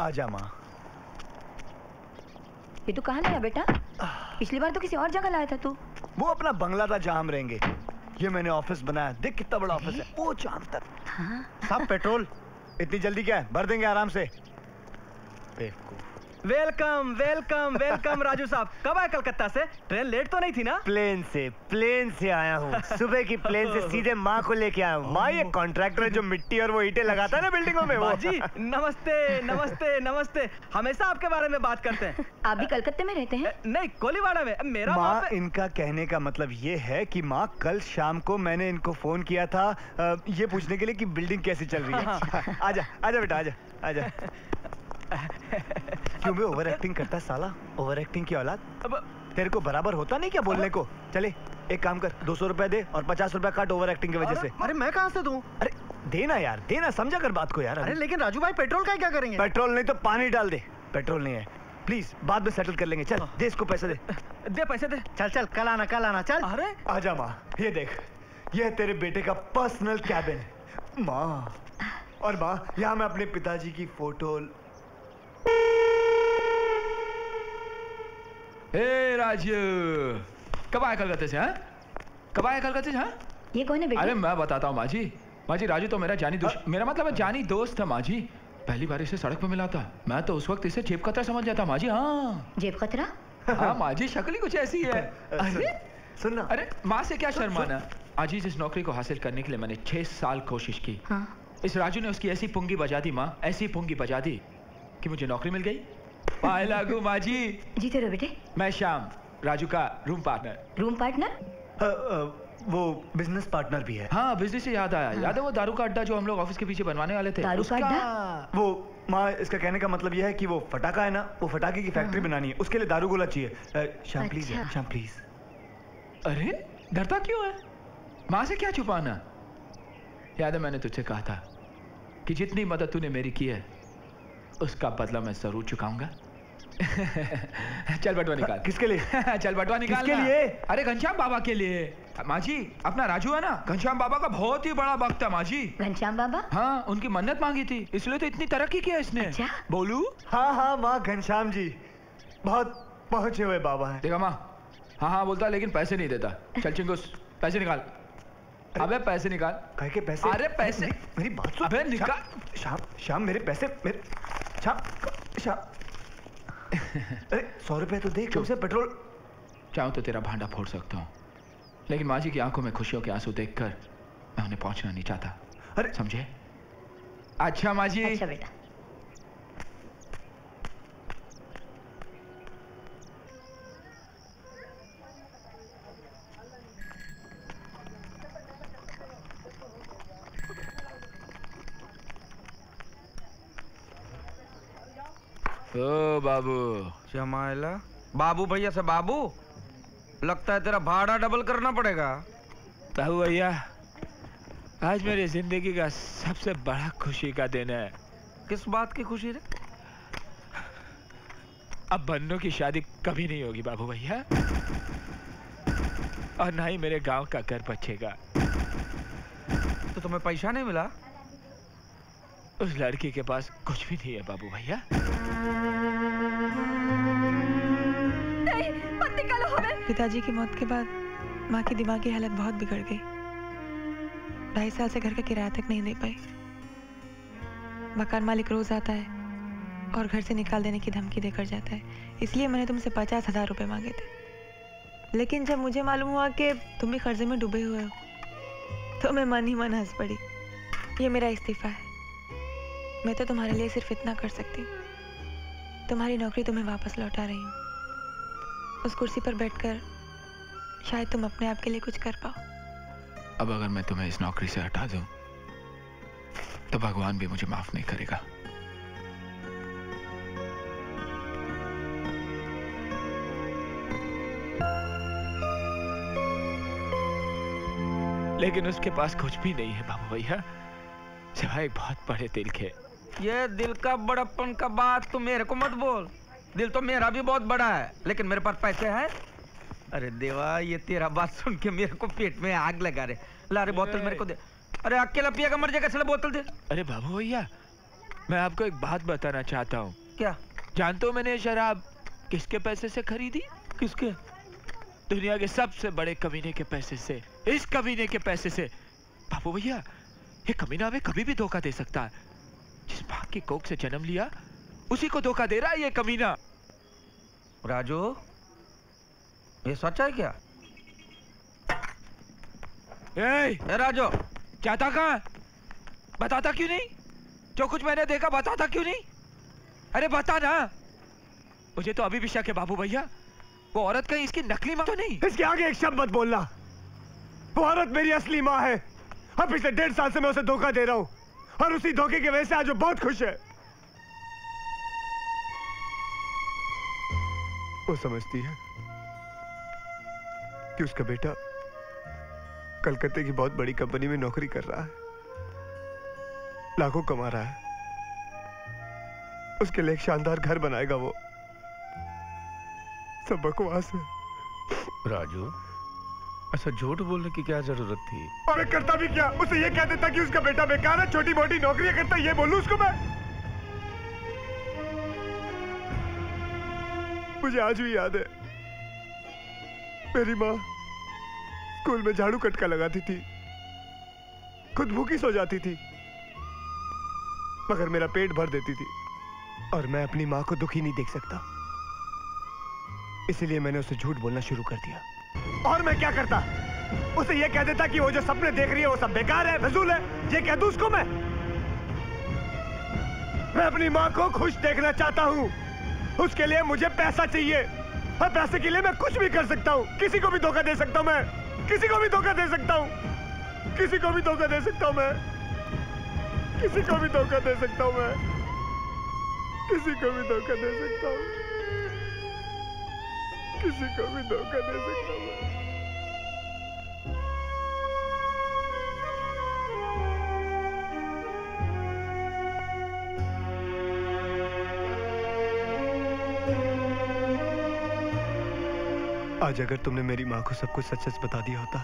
आजा माँ। ये तू कहाँ लाया बेटा? पिछली बार तो किसी और जगह लाया था तू। वो अपना बंगला था जहाँ हम रहेंगे। ये मैंने ऑफ़िस बनाया। देख कितना बड़ा ऑफ़िस है। वो चाँद तक। हाँ। सब पेट्रोल। इतनी जल्दी क्या है? भर देंगे आराम से। बेवकूफ़। वेलकम वेलकम वेलकम राजू साहब। कब आए कलकत्ता से? ट्रेन लेट तो नहीं थी ना? प्लेन से प्लेन से आया हूँ। सुबह की प्लेन से सीधे माँ को लेके आया हूँ। माँ ये कॉन्ट्रैक्टर है जो मिट्टी और वो ईटे लगाता है ना बिल्डिंगों में वो। बाजी नमस्ते नमस्ते नमस्ते। हमेशा आपके बारे में बात करते हैं। आप भी कलकत्ते में रहते हैं? नहीं कोलीवाड़ा में। मेरा माँ इनका कहने का मतलब ये है की माँ कल शाम को मैंने इनको फ़ोन किया था ये पूछने के लिए की बिल्डिंग कैसी चल रही है। आजा आजा बेटा आजा आजा। क्यों भी ओवर एक्टिंग करता साला? ओवर एक्टिंग की औलाद? अब तेरे को बराबर होता नहीं क्या बोलने को? चले एक काम कर दो सौ रुपए दे और पचास रुपए काट ओवर एक्टिंग की वजह से। अरे मैं कहाँ से दूँ? अरे देना यार देना समझा कर बात को यार अरे लेकिन राजू भाई पेट्रोल का क्या करेंगे? पेट्रोल नहीं तो पानी डाल दे। पेट्रोल नहीं है। प्लीज़ बाद में सेटल कर लेंगे। चल दे इसको पैसे दे। दे पैसे दे। चल चल कल आना कल आना चल। अरे। आजा माँ ये देख ये है तेरे बेटे का पर्सनल कैबिन माँ और माँ यहाँ मैं अपने पिताजी की फ़ोटो ए राजू कब आया कलकत्ते से हाँ? कब आया कलकत्ते से हाँ? ये कौन है बेटा? अरे मैं बताता हूँ माजी माजी राजू तो मेरा जानी दोस्त मेरा मतलब है जानी दोस्त था माजी पहली बार इसे सड़क पे मिला था। मैं तो उस वक्त इसे जेब कतरा समझ जाता माजी हाँ। जेब खतरा हाँ माजी शक्ल ही कुछ ऐसी है। अरे। सुनना अरे माँ से क्या शर्माना अज़ीज़ इस नौकरी को हासिल करने के लिए मैंने छह साल कोशिश की। हाँ। इस राजू ने उसकी ऐसी पुंगी बजा दी माँ ऐसी पुंगी बजा दी कि मुझे नौकरी मिल गई। पाए लागू माजी जीते रहो बेटे। मैं श्याम राजू का रूम पार्टनर रूम पार्टनर वो बिज़नेस पार्टनर भी है। हाँ बिज़नेस से याद आया। हाँ। याद है वो दारू का अड्डा जो हम लोग ऑफ़िस के पीछे बनवाने वाले थे? दारू का अड्डा? वो माँ इसका कहने का मतलब ये है कि वो फटाका है ना वो फटाके की फैक्ट्री बनानी है। उसके लिए दारू गोला चाहिए। श्याम प्लीज़ अच्छा। श्याम प्लीज़ अरे डरता क्यों है? माँ से क्या छुपाना? याद है मैंने तुझसे कहा था कि जितनी मदद तूने मेरी की है उसका बदला मैं ज़रूर चुकाऊँगा। चल बटवा निकाल। किसके लिए? चल बटवा निकाल किसके लिए? अरे घनश्याम बाबा के लिए। माँ जी अपना राजू है ना? घनश्याम बाबा का बहुत ही बड़ा भक्त है माँ जी घनश्याम बाबा? हाँ उनकी मन्नत मांगी थी इसलिए तो इतनी तरक्की किया इसने। अच्छा। बोलू? हाँ हाँ माँ घनश्याम जी। बहुत पहुँचे हुए बाबा हैं। देखा माँ? हाँ हाँ बोलता लेकिन पैसे नहीं देता। चल चिंगुस पैसे निकाल। अबे पैसे निकाल। कह के पैसे अरे पैसे मेरी, बात सुन। अबे निकाल। श्याम श्याम मेरे पैसे मेरे श्याम अरे सौ रुपए तो देख उसे पेट्रोल। चाहूँ तो तेरा भांडा फोड़ सकता हूँ लेकिन माँ जी की आँखों में खुशियों के आँसू देखकर मैं उन्हें पहुँचना नहीं चाहता। अरे। समझे? अच्छा माँ जी अच्छा बेटा। ओ बाबू। जमाइला बाबू भैया से बाबू लगता है तेरा भाड़ा डबल करना पड़ेगा। बाबू भैया आज मेरी ज़िंदगी का सबसे बड़ा खुशी का दिन है। किस बात की खुशी रे? अब बन्नू की शादी कभी नहीं होगी बाबू भैया। और ना ही मेरे गाँव का घर बचेगा। तो तुम्हें पैसा नहीं मिला? उस लड़की के पास कुछ भी नहीं है बाबू भैया। पिताजी की मौत के बाद माँ की दिमागी हालत बहुत बिगड़ गई। ढाई साल से घर का किराया तक नहीं दे पाई। मकान मालिक रोज आता है और घर से निकाल देने की धमकी देकर जाता है। इसलिए मैंने तुमसे पचास हज़ार रुपये मांगे थे। लेकिन जब मुझे मालूम हुआ कि तुम भी कर्जे में डूबे हुए हो तो मैं मन ही मन हंस पड़ी। ये मेरा इस्तीफा है। मैं तो तुम्हारे लिए सिर्फ़ इतना कर सकती। तुम्हारी नौकरी तुम्हें वापस लौटा रही हूँ। उस कुर्सी पर बैठकर शायद तुम अपने आप के लिए कुछ कर पाओ। अब अगर मैं तुम्हें इस नौकरी से हटा दूँ तो भगवान भी मुझे माफ़ नहीं करेगा। लेकिन उसके पास कुछ भी नहीं है बाबू भैया। सिवाय बहुत बड़े दिल के। ये दिल का बड़प्पन का बात तो मेरे को मत बोल। दिल तो मेरा भी बहुत बड़ा है लेकिन मेरे पास पैसे हैं। अरे देवा ये तेरा बात सुन के मेरे को पेट में आग लगा रहे ला रे बोतल मेरे को दे। अरे अकेला पिएगा मर जाएगा चलो बोतल दे। अरे बाबू भैया मैं आपको एक बात बताना चाहता हूँ। क्या? जानते हो मैंने शराब किसके पैसे से खरीदी? किसके? दुनिया के सबसे बड़े कमीने के पैसे से इस कमीने के पैसे से। बाबू भैया ये कमीना हमें कभी भी धोखा दे सकता है। जिस माँ की कोख से जन्म लिया उसी को धोखा दे रहा है ये कमीना। राजू ये सच है क्या? ए, ए राजू! जाता कहाँ? बताता क्यों नहीं? जो कुछ मैंने देखा बताता क्यों नहीं? अरे बता ना! मुझे तो अभी भी शक है बाबू भैया। वो औरत कहीं इसकी नकली माँ तो नहीं? इसके आगे एक शब्द मत बोलना। वो औरत मेरी असली माँ है। अब पिछले डेढ़ साल से मैं उसे धोखा दे रहा हूँ। और उसी धोखे की वजह से आज वो बहुत खुश है। वो समझती है कि उसका बेटा कलकत्ते की बहुत बड़ी कंपनी में नौकरी कर रहा है। लाखों कमा रहा है। उसके लिए एक शानदार घर बनाएगा वो। सब बकवास है। राजू ऐसा झूठ बोलने की क्या ज़रूरत थी? मैं करता भी क्या? उसे ये कह देता कि उसका बेटा बेकार है, छोटी मोटी नौकरियाँ करता, ये बोलूँ उसको मैं? मुझे आज भी याद है, मेरी माँ स्कूल में झाड़ू कटका लगाती थी। खुद भूखी सो जाती थी, मगर मेरा पेट भर देती थी। और मैं अपनी माँ को दुखी नहीं देख सकता। इसीलिए मैंने उसे झूठ बोलना शुरू कर दिया। और मैं क्या करता? उसे ये कह देता कि वो जो सपने देख रही है, वो सब बेकार है, फजूल है। ये कह दू उसको मैं? मैं अपनी माँ को खुश देखना चाहता हूँ। उसके लिए मुझे पैसा चाहिए और पैसे के लिए मैं कुछ भी कर सकता हूँ। किसी को भी धोखा दे सकता हूँ मैं। किसी को भी धोखा दे सकता हूँ। किसी को भी धोखा दे सकता हूँ मैं। किसी को भी धोखा दे सकता हूँ मैं। किसी को भी धोखा दे सकता हूँ। किसी को भी धोखा दे सकता हूँ। आज अगर तुमने मेरी माँ को सब कुछ सच सच बता दिया होता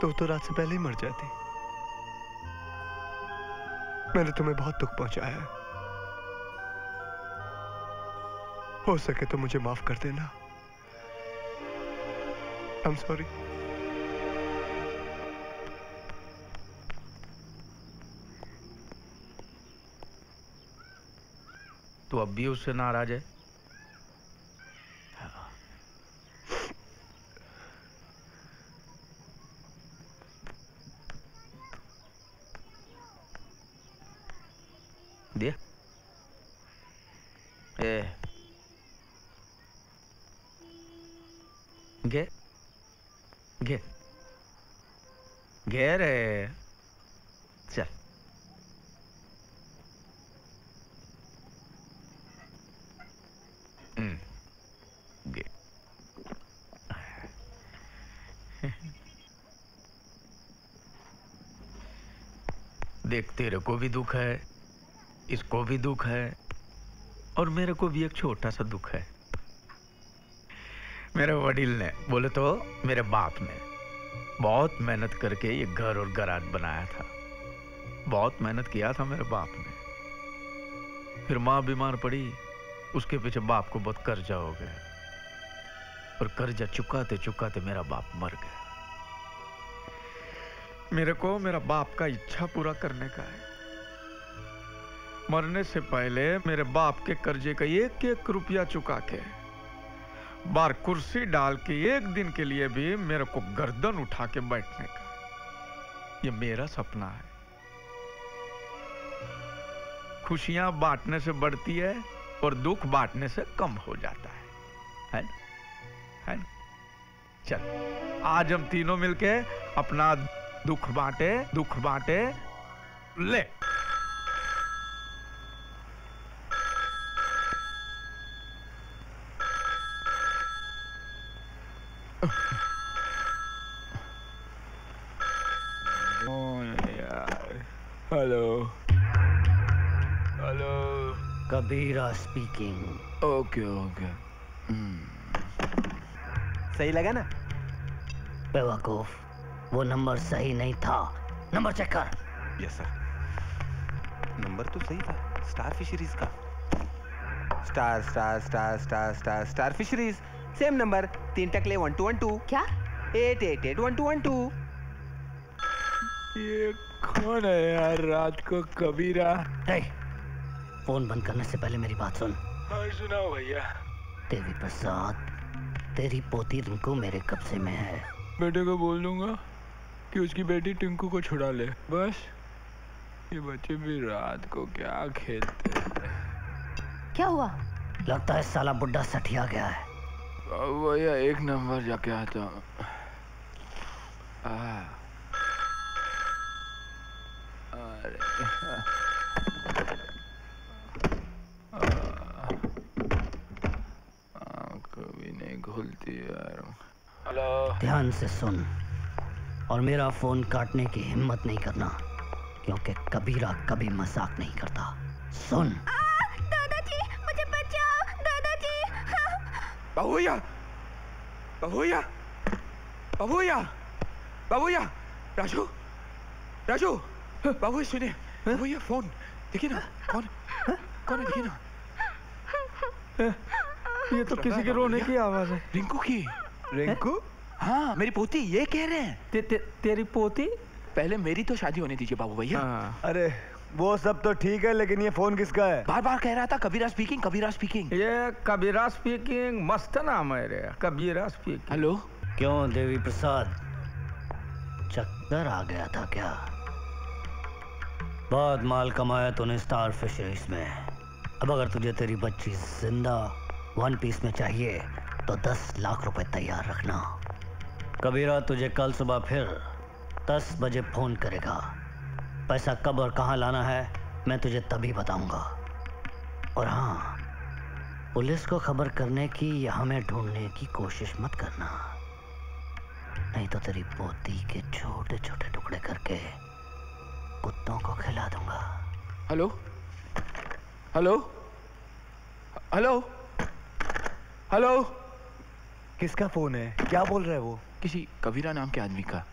तो तो रात से पहले ही मर जाती। मैंने तुम्हें बहुत दुख पहुँचाया है। हो सके तो मुझे माफ़ कर देना। आई एम सॉरी तू अब भी उससे नाराज़ है? दे ए गे गे गे रे। चल। हम्म देख, तेरे को भी दुख है, इसको भी दुख है, और मेरे को भी एक छोटा सा दुख है। मेरे वडील ने, बोले तो मेरे बाप ने, बहुत मेहनत करके ये घर और गराज बनाया था। बहुत मेहनत किया था मेरे बाप ने। फिर माँ बीमार पड़ी, उसके पीछे बाप को बहुत कर्जा हो गया। और कर्जा चुकाते चुकाते मेरा बाप मर गया। मेरे को मेरा बाप का इच्छा पूरा करने का है। मरने से पहले मेरे बाप के कर्जे का एक एक रुपया चुका के बार कुर्सी डाल के एक दिन के लिए भी मेरे को गर्दन उठा के बैठने का। ये मेरा सपना है। खुशियाँ बांटने से बढ़ती है और दुख बांटने से कम हो जाता है। है ना? है ना? चल, आज हम तीनों मिलके अपना दुख बांटे दुख बांटे, ले। Hello hello Kabira speaking okay okay सही लगा ना? बेवकूफ़। वो नंबर सही नहीं था। नंबर चेक कर। यस सर नंबर तो सही था। स्टार फिशरीज का। Star star star star star star fisheries same number तीन टकले वन टू वन टू क्या? Eight eight eight one two one two ये कौन है यार? रात को कबीरा हे, फ़ोन बंद करने से पहले मेरी बात सुन। हाँ सुनाओ भैया। देवी प्रसाद तेरी पोती रिंकू मेरे कब्जे में है। बेटे को बोल दूँगा कि उसकी बेटी टिंकू को छुड़ा ले। बस ये बच्चे भी रात को क्या खेलते क्या हुआ? लगता है साला बुड्ढा सठिया गया है। भैया एक नंबर जाके आता हूँ। अरे। आँख भी नहीं खुलती यार। हेलो। ध्यान से सुन। और मेरा फ़ोन काटने की हिम्मत नहीं करना क्योंकि कबीरा कभी मज़ाक नहीं करता। सुन। दादाजी बाबूया बाबूया बाबूया बाबूया राजू राजू बाबू सुनिए बाबूया फ़ोन देखिए ना कौन कौन है देखिए ना ये तो किसी के रोने की आवाज़ है। रिंकू की। रिंकू? हाँ मेरी पोती ये कह रहे हैं। ते, ते, तेरी पोती? पहले मेरी तो शादी होने दीजिए बाबू भैया। हाँ। अरे वो सब तो ठीक है लेकिन ये फ़ोन किसका है? बार बार कह रहा था कबीरा स्पीकिंग कबीरा स्पीकिंग ये कबीरा स्पीकिंग मस्त नाम है रे कबीरा स्पीकिंग हेलो? क्यों देवी प्रसाद? चक्कर आ गया था क्या? बहुत माल कमाया तूने स्टार फिशरीज में अब अगर तुझे तेरी बच्ची ज़िंदा वन पीस में चाहिए तो दस लाख रुपए तैयार रखना। कबीरा तुझे कल सुबह फिर दस बजे फ़ोन करेगा। पैसा कब और कहाँ लाना है मैं तुझे तभी बताऊँगा। और हाँ पुलिस को खबर करने की या हमें ढूँढने की कोशिश मत करना। नहीं तो तेरी पोती के छोटे छोटे टुकड़े करके कुत्तों को खिला दूँगा। हेलो? हेलो? हेलो? हेलो? किसका फ़ोन है? क्या बोल रहा है वो? किसी कबीरा नाम के आदमी का।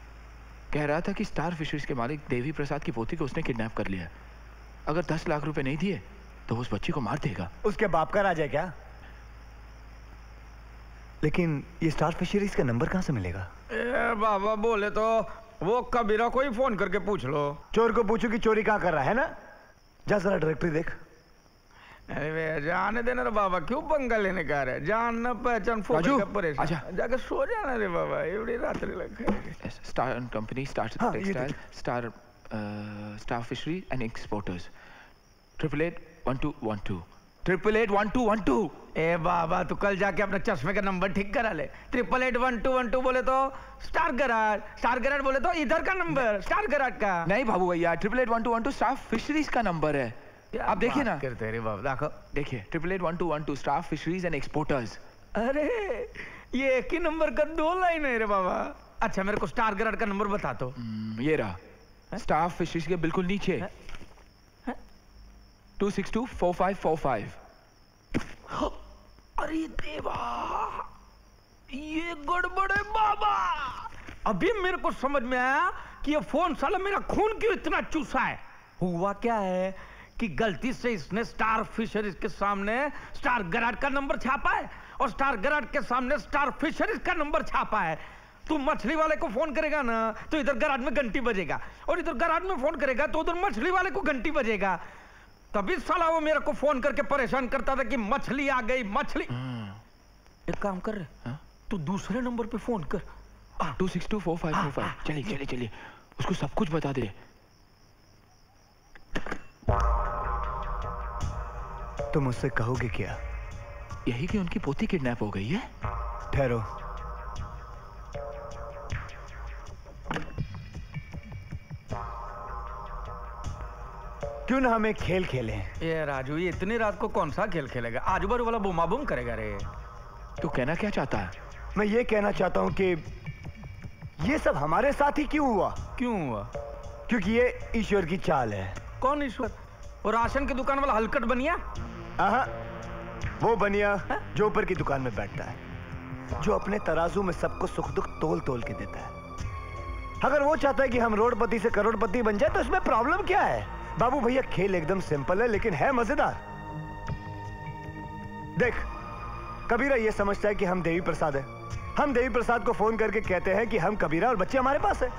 कह रहा था कि स्टार फिशरीज के मालिक देवी प्रसाद की पोती को उसने किडनैप कर लिया अगर दस लाख रुपए नहीं दिए तो उस बच्ची को मार देगा। उसके बाप का राज है क्या? लेकिन ये स्टार फिशरीज का नंबर कहाँ से मिलेगा? बाबा बोले तो वो कबीरा को ही फ़ोन करके पूछ लो। चोर को पूछो कि चोरी कहाँ कर रहा है ना? जा जरा डायरेक्टरी देख। अरे जाने देना रे बाबा क्यों पंगा लेने का रहे? जान न पहचान राजू, का परेशान। आजा। जाके सो जाना रे बाबा एवढी रात्री लग star company star textile star star fishery and exporters triple eight one two one two triple eight one two one two ए बाबा तू कल जाके अपने चश्मे का नंबर ठीक करा ले। Triple eight one two one two बोले तो स्टार गराज स्टार गराज बोले तो इधर का नंबर स्टार गराज का। नहीं बाबू भैया triple eight one two one two star fisheries का नंबर है। आप देखिए ना। करते रे बाबा देखो। देखिए triple eight one two one two star fisheries and exporters अरे ये एक ही नंबर का दो लाइन है रे बाबा। अच्छा मेरे को स्टार गराज का नंबर बता दो। ये रहा। स्टार फिशरीज के बिल्कुल नीचे। Two six two four five four five अरे देवा ये गड़बड़ है बाबा। अभी मेरे को समझ में आया कि ये फ़ोन साला मेरा खून क्यों इतना चूसा है? हुआ क्या है? कि गलती से इसने स्टार फिशरीज के सामने स्टार गराड का नंबर छापा है और स्टार गराड के सामने स्टार फिशरीज का नंबर छापा है। तू मछली वाले को फ़ोन करेगा ना तो इधर गराड में घंटी बजेगा। और इधर गराड में फ़ोन करेगा तो उधर मछली वाले को घंटी बजेगा। तभी साला वो मेरे को फ़ोन करके परेशान करता था कि मछली आ गई मछली। एक काम कर रहे हाँ? तू दूसरे नंबर पे फ़ोन कर। Two six two four five four five. चलिए चलिए चलिए। उसको सब कुछ बता दे। तुम मुझसे कहोगे क्या? यही कि उनकी पोती किडनैप हो गई है? ठहरो। क्यों ना हम एक खेल खेलें? ये राजू ये इतनी रात को कौन सा खेल खेलेगा? आजू बाजू वाला बुमा बुम करेगा रे। तू कहना क्या चाहता है? मैं ये कहना चाहता हूँ कि ये सब हमारे साथ ही क्यों हुआ? क्यों हुआ? क्योंकि ये ईश्वर की चाल है। कौन ईश्वर? वो राशन की दुकान वाला हलकट बनिया? आहा, वो बनिया हा? जो ऊपर की दुकान में बैठता है जो अपने तराजू में सबको सुख दुख तोल तोल के देता है। अगर वो चाहता है कि हम रोडपति से करोड़पति बन जाए तो इसमें प्रॉब्लम क्या है? बाबू भैया खेल एकदम सिंपल है लेकिन है मज़ेदार। देख कबीरा ये समझता है कि हम देवी प्रसाद है। हम देवी प्रसाद को फ़ोन करके कहते हैं कि हम कबीरा और बच्चे हमारे पास है।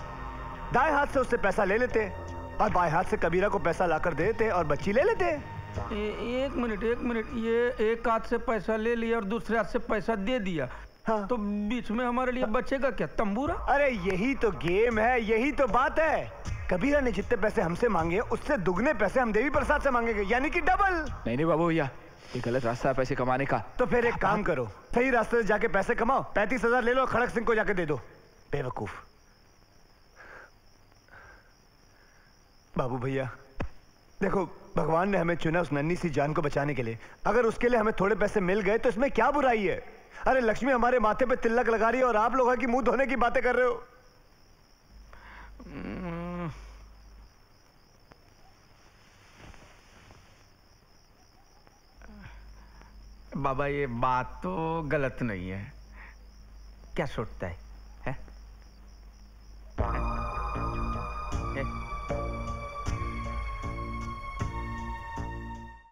दाएँ हाथ से उससे पैसा ले लेते हैं और बाएँ हाथ से कबीरा को पैसा लाकर दे देते हैं और बच्ची ले लेते हैं। ए, एक मिनट एक मिनट। ये एक हाथ से पैसा ले लिया और दूसरे हाथ से पैसा दे दिया। हाँ। तो बीच में हमारे लिए बच्चे का क्या? तंबूरा? अरे यही तो गेम है यही तो बात है। कबीरा ने जितने पैसे हमसे मांगे उससे दुगने पैसे हम देवी प्रसाद से मांगेंगे यानी कि डबल। नहीं नहीं बाबू भैया ये गलत रास्ता है पैसे कमाने का। तो फिर एक काम करो सही रास्ते से जाके पैसे कमाओ पैंतीस हज़ार ले लो खड़क सिंह को जाके दे दो। बेवकूफ़। बाबू भैया देखो भगवान ने हमें चुना उस नन्ही सी जान को बचाने के लिए। अगर उसके लिए हमें थोड़े पैसे मिल गए तो इसमें क्या बुराई है? अरे लक्ष्मी, हमारे माथे पे तिलक लगा रही है और आप लोग की मुँह धोने की बातें कर रहे हो। बाबा, ये बात तो गलत नहीं है। क्या सोचता है?